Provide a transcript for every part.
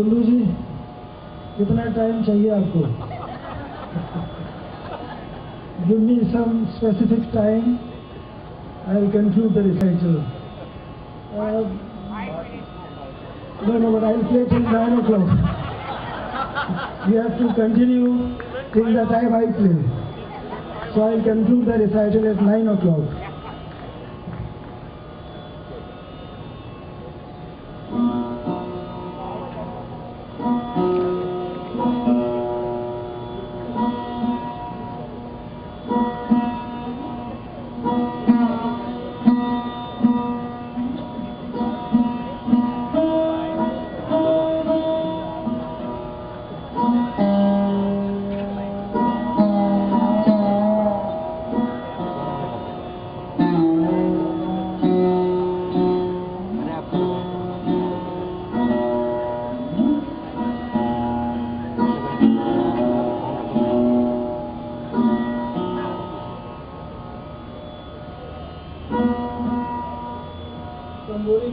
कुल्लू जी कितना टाइम चाहिए आपको me some specific time I will conclude the recital. Uh, no, no, but I'll play till 9 o'clock. You have to continue till the time I play. So I'll conclude the recital at 9 o'clock.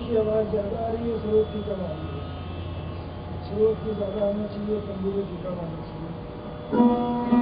की आवाज़ ज़्यादा आ रही है, स्रोत की कम आ रही है। स्रोत की ज़्यादा आना चाहिए तंबोरी की कम आना चाहिए।